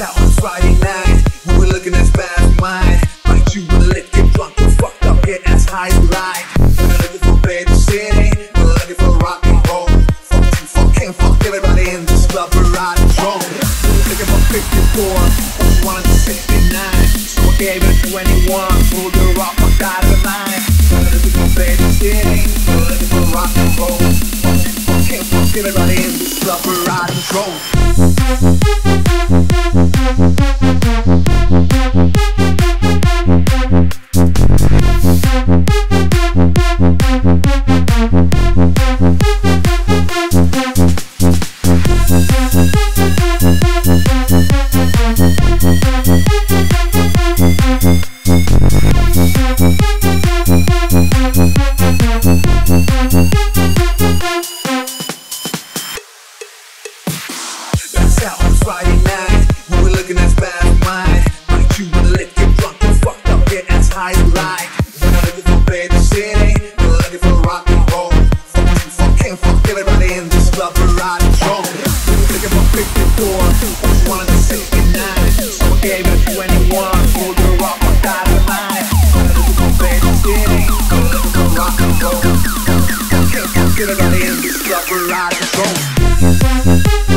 Friday night. We were looking at fast wine. Like you wanna let get drunk and fucked up, get as high as you like. We're looking for baby city. We're looking for rock and roll. Fuck you, fucking fuck everybody in this club. We're riding drunk. We're looking for 54. But you wanted to 69. So I gave it 21. Pulled the rock, fucked out of line. We're looking for baby city. We're looking for rock and roll. Fuck you, fucking fuck everybody in this club. We're riding drunk. That's Friday night We were looking as bad as mine But you were lit, get drunk and fucked up Get as high as you like We're not looking for baby city We're looking for rock and roll. Fuck you, fuck him, fuck everybody in this club We're out drunk. We were looking for 54 just wanted to 69 So I gave it 21 Pulled the rock, my dynamite We're looking for baby city We're looking for rock and roll. Fuck him, everybody in this club We're out of control